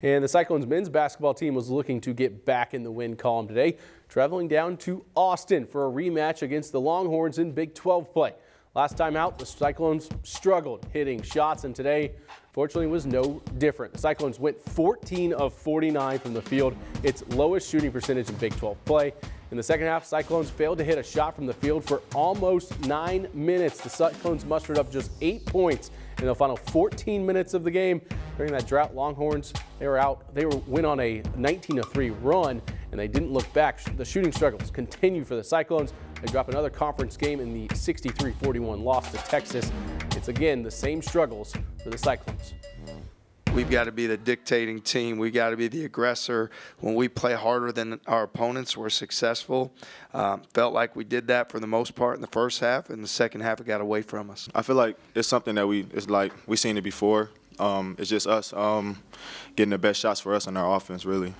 And the Cyclones men's basketball team was looking to get back in the win column today, traveling down to Austin for a rematch against the Longhorns in Big 12 play. Last time out, the Cyclones struggled hitting shots, and today, fortunately, was no different. The Cyclones went 14 of 49 from the field, its lowest shooting percentage in Big 12 play. In the second half, Cyclones failed to hit a shot from the field for almost nine minutes. The Cyclones mustered up just eight points in the final 14 minutes of the game. During that drought, Longhorns, they were out, they were, went on a 19-3 run, and they didn't look back. The shooting struggles continue for the Cyclones. They drop another conference game in the 63-41 loss to Texas. It's again the same struggles for the Cyclones. We've got to be the dictating team. We've got to be the aggressor. When we play harder than our opponents, we're successful. Um, felt like we did that for the most part in the first half. In the second half, it got away from us. I feel like it's something that we, it's like we've seen it before. Um, it's just us um, getting the best shots for us on our offense, really.